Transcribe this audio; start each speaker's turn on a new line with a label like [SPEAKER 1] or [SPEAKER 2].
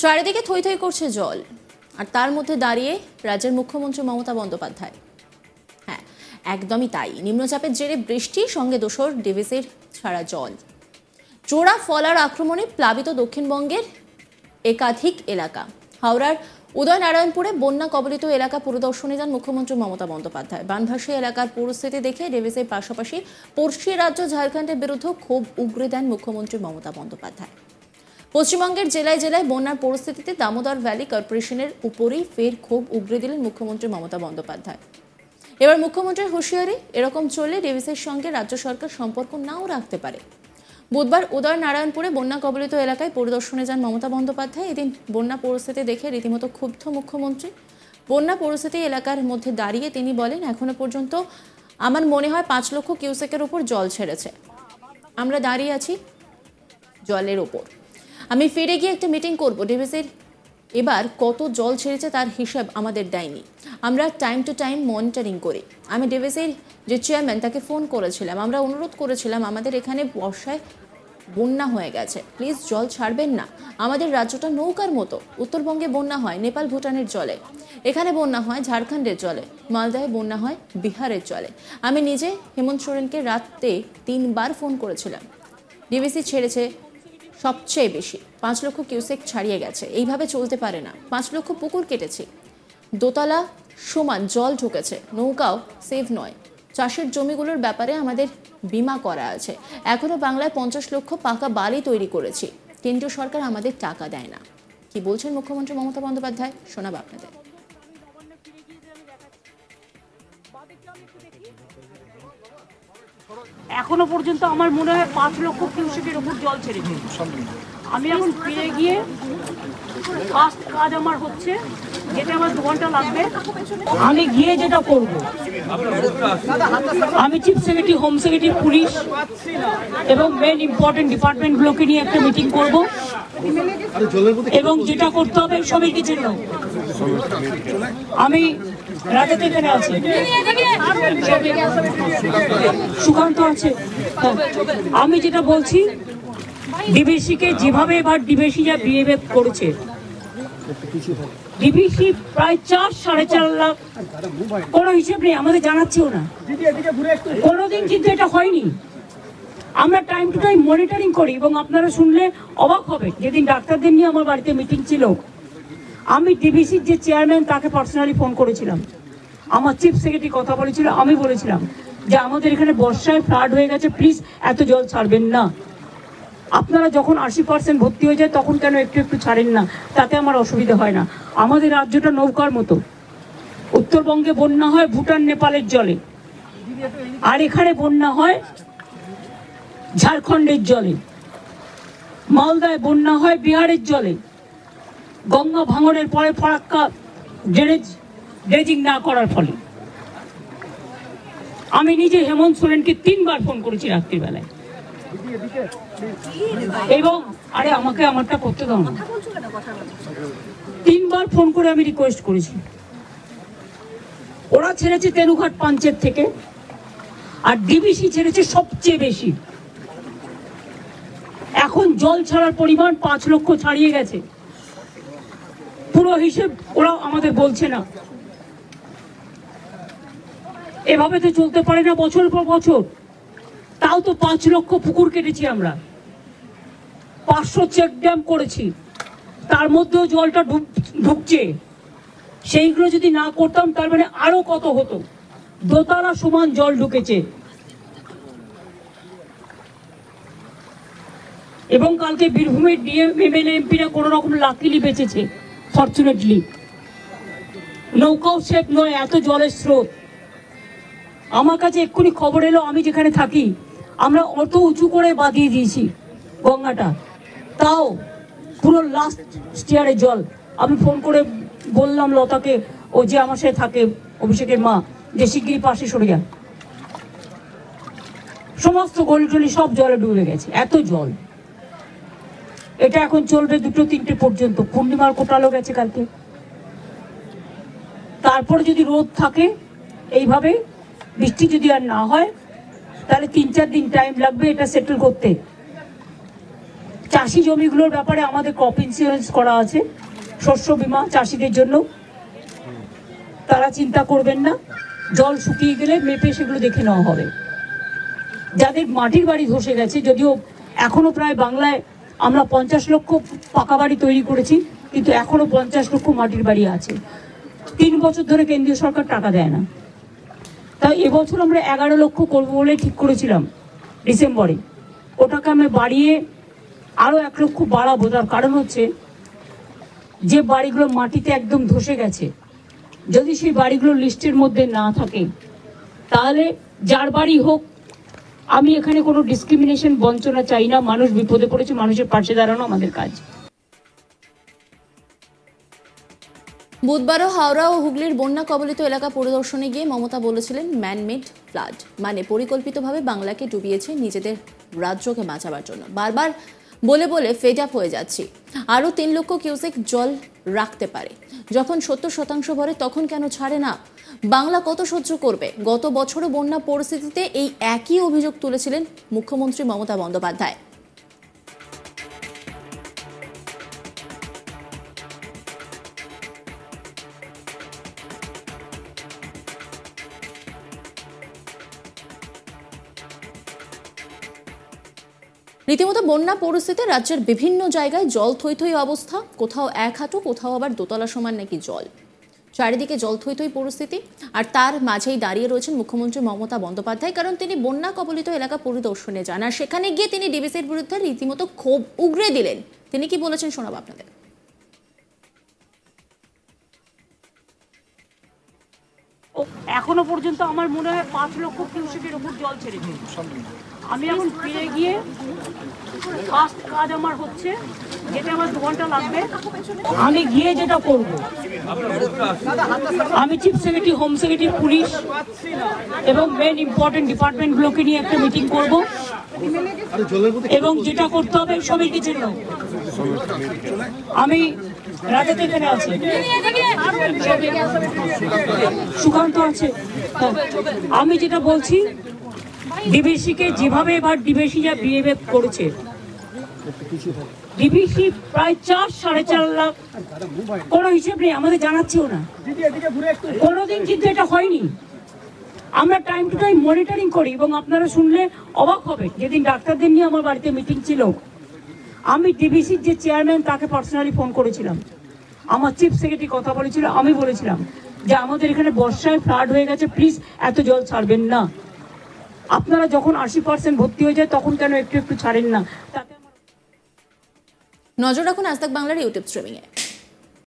[SPEAKER 1] চারিদিকে থই থই করছে জল। আর তার মধ্যে দাঁড়িয়ে রাজ্যের মুখ্যমন্ত্রী মমতা বন্দ্যোপাধ্যায়। হ্যাঁ একদমই তাই। নিম্নচাপের জেরে বৃষ্টি, সঙ্গে দোসর, ডিভিসের ছাড়া জল। চোরা ফলার আক্রমণে প্লাবিত দক্ষিণবঙ্গের একাধিক এলাকা। হাওড়ার উদয়নারায়ণপুরে বন্যা কবলিত এলাকা পরিদর্শনে যান মুখ্যমন্ত্রী মমতা বন্দ্যোপাধ্যায়। বানভাসী এলাকার পরিস্থিতি দেখে ডেভিসের পাশাপাশি পড়শি রাজ্য ঝাড়খণ্ডের বিরুদ্ধে ক্ষোভ উগরে দেন মুখ্যমন্ত্রী মমতা বন্দ্যোপাধ্যায়। পশ্চিমবঙ্গের জেলায় জেলায় বন্যার পরিস্থিতিতে দামোদর ভ্যালি কর্পোরেশনের উপরেই ফের ক্ষোভ উগরে দিলেন মুখ্যমন্ত্রী মমতা বন্দ্যোপাধ্যায়। এবার মুখ্যমন্ত্রীর হুঁশিয়ারি, এরকম চললে ডেভিসের সঙ্গে রাজ্য সরকার সম্পর্ক নাও রাখতে পারে। বুধবার উদয় নারায়ণপুরে বন্যা কবলিত এলাকায় পরিদর্শনে যান মমতা বন্দ্যোপাধ্যায়। এদিন বন্যা পরিস্থিতি দেখে রীতিমতো ক্ষুব্ধ মুখ্যমন্ত্রী। বন্যা পরিস্থিতি এলাকার মধ্যে দাঁড়িয়ে তিনি বলেন, এখনও পর্যন্ত আমার মনে হয় পাঁচ লক্ষ কিউসেকের উপর জল ছেড়েছে। আমরা দাঁড়িয়ে আছি জলের ওপর আমি ফিরে গিয়ে একটা মিটিং করব ডিভিসির এবার কত জল ছেড়েছে তার হিসাব আমাদের দেয়নি। আমরা টাইম টু টাইম মনিটরিং করি। আমি ডিভিসির যে চেয়ারম্যান তাকে ফোন করেছিলাম। আমরা অনুরোধ করেছিলাম, আমাদের এখানে বর্ষায় বন্যা হয়ে গেছে। প্লিজ জল ছাড়বেন না। আমাদের রাজ্যটা নৌকার মতো। উত্তরবঙ্গে বন্যা হয়, নেপাল, ভুটানের জলে। এখানে বন্যা হয় ঝাড়খণ্ডের জলে। মালদায় বন্যা হয় বিহারের জলে। আমি নিজে হেমন্ত সোরেনকে রাতে তিনবার ফোন করেছিলাম। ডিবিসি ছেড়েছে। সবচেয়ে বেশি। পাঁচ লক্ষ কিউসেক ছাড়িয়ে গেছে। এইভাবে চলতে পারে না। পাঁচ লক্ষ পুকুর কেটেছে। দোতলা, সমান জল ঢুকেছে। নৌকাও সেভ নয়। চাষের জমিগুলোর ব্যাপারে আমাদের বিমা করা আছে। এখনও বাংলায় পঞ্চাশ লক্ষ পাকা বালি তৈরি করেছি। কেন্দ্রীয় সরকার আমাদের টাকা দেয় না। কি বলছেন মুখ্যমন্ত্রী মমতা বন্দ্যোপাধ্যায়? শোনাবো আপনাদের।
[SPEAKER 2] এখনও পর্যন্ত আমার মনে হয় পাঁচ লক্ষ কিউসেকের উপর জল ছেড়েছে আমি এখন ফিরে গিয়ে ফার্স্ট কাজ আমার হচ্ছে যেটা আমার দু ঘণ্টা লাগবে আমি গিয়ে যেটা করব। আমি chief secretary home secretary police এবং মেন ইম্পর্টেন্ট ডিপার্টমেন্টগুলোকে নিয়ে একটা মিটিং করব এবং যেটা করতে হবে সবাইকে চিনল আমি সুকান্ত আছে। হ্যাঁ। আমি যেটা বলছি ডিবিসিকে যেভাবে এবার ডিবিসি যা বিহেভ করেছে ডিবিসি প্রায় চার, সাড়ে চার লাখ কোনো হিসেব নেই, আমাদের জানাচ্ছেও না। কোনোদিন কিন্তু এটা হয়নি। আমরা টাইম টু টাইম মনিটরিং করি এবং আপনারা শুনলে অবাক হবে যেদিন ডাক্তারদের নিয়ে আমার বাড়িতে মিটিং ছিল আমি ডিবিসির যে চেয়ারম্যান, তাকে পার্সোনালি ফোন করেছিলাম। আমার চিফ সেক্রেটারি কথা বলেছিল, আমি বলেছিলাম যে আমাদের এখানে বর্ষায় ফ্লাড হয়ে গেছে প্লিজ এত জল ছাড়বেন না। আপনারা যখন আশি পার্সেন্ট ভর্তি হয়ে যায়, তখন কেন একটু একটু ছাড়েন না? তাতে আমার অসুবিধা হয় না। আমাদের রাজ্যটা নৌকার মতো। উত্তরবঙ্গে বন্যা হয় ভুটান, নেপালের জলে। আর এখানে বন্যা হয় ঝাড়খণ্ডের জলে। মালদায় বন্যা হয় বিহারের জলে। গঙ্গা ভাঙনের পরে ফরাক্কা ড্রেনেজ, ড্রেজিং না করার ফলে। আমি নিজে হেমন্ত সোরেনকে তিনবার ফোন করেছি রাত্রিবেলায়। এবং, আরে আমাকে আমারটা করতে দাও না। তিনবার ফোন করে আমি রিকোয়েস্ট করেছি। ওরা ছেড়েছে তেনুঘাট পাঞ্চের থেকে, আর ডিবিসি ছেড়েছে সবচেয়ে বেশি। এখন জল ছাড়ার পরিমাণ পাঁচ লক্ষ ছাড়িয়ে গেছে। পুরো হিসেব ওরা আমাদের বলছে না। এভাবে তো চলতে পারে না বছর পর বছর। তাও তো পাঁচ লক্ষ পুকুর কেটেছি আমরা। পাঁচশো চেক ড্যাম করেছি। তার মধ্যেও জলটা ঢুক- ঢুকছে। সেইগুলো যদি না করতাম, তার মানে আরও কত হতো? দোতলা সমান জল ঢুকেছে। এবং কালকে বীরভূমের ডিএম, এমএলএ, এমপিরা কোনো রকম লাকিলি বেঁচেছে। ফর্চুনেটলি নৌকাও সেফ নয় এত জলের স্রোত। আমার কাছে এক্ষুনি খবর এলো, আমি যেখানে থাকি, আমরা অত উঁচু করে বাঁধিয়ে দিয়েছি গঙ্গাটা। তাও পুরো লাস্ট স্টিয়ারে জল। আমি ফোন করে বললাম লতাকে, ও যে আমার সাথে থাকে, অভিষেকের মা, যে শিগগিরি পাশে সরে যান সমস্ত গলি টলি সব জলে ডুবে গেছে, এত জল। এটা এখন চলবে দুটো তিনটে পর্যন্ত। পূর্ণিমার কোটালো গেছে কালকে। তারপরে যদি রোদ থাকে, এইভাবে, বৃষ্টি যদি আর না হয়, তাহলে তিন চার দিন টাইম লাগবে এটা সেটেল করতে। চাষি জমিগুলোর ব্যাপারে আমাদের ক্রপ ইন্স্যুরেন্স করা আছে, শস্য বীমা চাষিদের জন্য। তারা চিন্তা করবেন না, জল শুকিয়ে গেলে মেপে সেগুলো দেখে নেওয়া হবে। যাদের মাটির বাড়ি ধসে গেছে, যদিও এখনও প্রায় বাংলায় আমরা পঞ্চাশ লক্ষ পাকা বাড়ি তৈরি করেছি, কিন্তু এখনও পঞ্চাশ লক্ষ মাটির বাড়ি আছে। তিন বছর ধরে কেন্দ্রীয় সরকার টাকা দেয় না। তাই এবছর আমরা এগারো লক্ষ করব বলে ঠিক করেছিলাম ডিসেম্বরে। ওটাকে আমি বাড়িয়ে আরও এক লক্ষ বাড়াবো। তার কারণ হচ্ছে, যে বাড়িগুলো মাটিতে একদম ধসে গেছে, যদি সেই বাড়িগুলো লিস্টের মধ্যে না থাকে, তাহলে যার বাড়ি হোক আমি এখানে কোনো ডিসক্রিমিনেশন বঞ্চনা চাই না। মানুষ বিপদে পড়েছে, মানুষের পাশে দাঁড়ানো আমাদের কাজ।
[SPEAKER 1] বুধবারও হাওড়া ও হুগলির বন্যা কবলিত এলাকা পরিদর্শনে গিয়ে মমতা বলেছিলেন ম্যানমেড ফ্লাড মানে পরিকল্পিতভাবে বাংলাকে ডুবিয়েছে নিজেদের রাজ্যকে বাঁচাবার জন্য। বারবার বলে বলে ফেড আপ হয়ে যাচ্ছি। আরও তিন লক্ষ কিউসেক জল রাখতে পারে। যখন সত্তর শতাংশ ভরে তখন কেন ছাড়ে না? বাংলা কত সহ্য করবে? গত বছরও বন্যা পরিস্থিতিতে এই একই অভিযোগ তুলেছিলেন মুখ্যমন্ত্রী মমতা বন্দ্যোপাধ্যায়। রীতিমতো বন্যা পরিস্থিতি রাজ্যের বিভিন্ন জায়গায় জল থই থই অবস্থা। কোথাও এক হাঁটু, কোথাও আবার দোতলা সমান নাকি জল। চারিদিকে জল থই থই পরিস্থিতি। আর তার মাঝেই দাঁড়িয়ে রয়েছেন মুখ্যমন্ত্রী মমতা বন্দ্যোপাধ্যায়, কারণ তিনি বন্যা কবলিত এলাকা পরিদর্শনে যান। আর সেখানে গিয়ে তিনি ডিবিসির বিরুদ্ধে রীতিমতো ক্ষোভ উগরে দিলেন। তিনি কি বলেছেন শোনাব আপনাদের।
[SPEAKER 2] এখনও পর্যন্ত আমার মনে হয় পাঁচ লক্ষ কিউসেকের উপর জল ছেড়েছে। আমি এখন ফিরে গিয়ে ফার্স্ট কাজ আমার হচ্ছে যেটা আমার দু ঘণ্টা লাগবে, আমি গিয়ে যেটা করব। আমি chief secretary home secretary police এবং মেন ইম্পর্টেন্ট ডিপার্টমেন্টগুলোকে নিয়ে একটা মিটিং করব এবং যেটা করতে হবে সবাই কিছু না আমি রাজাতে এখানে আছি। সুকান্ত আছে। হ্যাঁ। আমি যেটা বলছি ডিবিসিকে যেভাবে এবার ডিবিসি যা বিহেভ করেছে। ডিবিসি প্রায় চার, সাড়ে চার লাখ কোনো হিসেব নেই, আমাদের জানাচ্ছেও না। কোনোদিন কিন্তু এটা হয়নি। আমরা টাইম টু টাইম মনিটরিং করি এবং আপনারা শুনলে অবাক হবে যেদিন ডাক্তারদের নিয়ে আমার বাড়িতে মিটিং ছিল, আমি ডিবিসির যে চেয়ারম্যান তাকে পার্সোনালি ফোন করেছিলাম। আমার চিফ সেক্রেটারি কথা বলেছিল, আমি বলেছিলাম যে আমাদের এখানে বর্ষায় ফ্লাড হয়ে গেছে প্লিজ এত জল ছাড়বেন না। আপনারা যখন আশি পার্সেন্ট ভর্তি হয়ে যায়, তখন কেন একটু একটু ছাড়েন না? তাতে
[SPEAKER 1] নজর রাখুন আজ বাংলার ইউটিউব স্ট্রিমিংয়ে